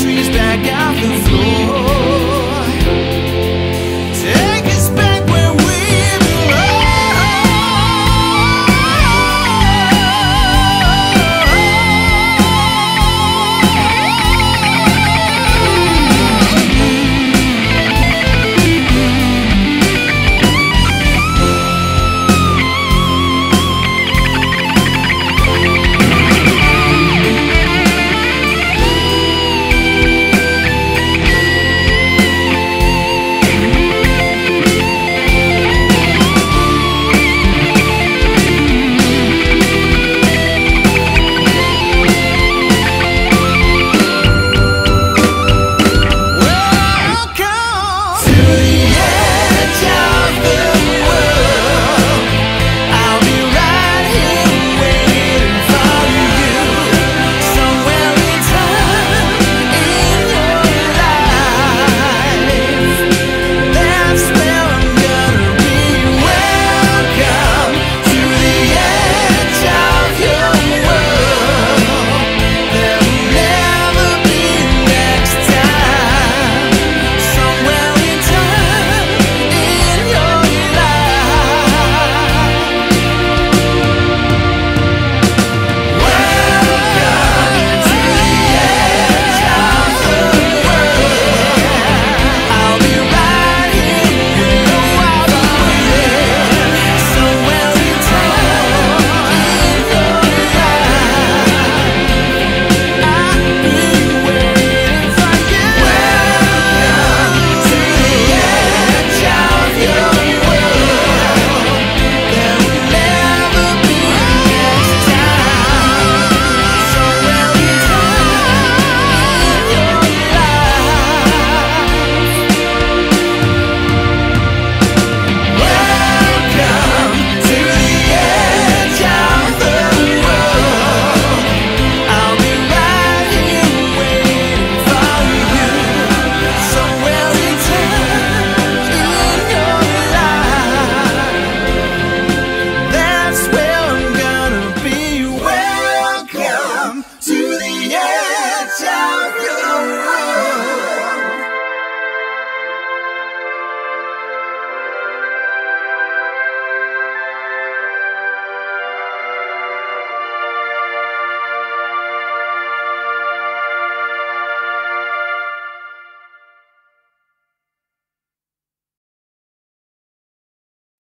Trees back out the floor.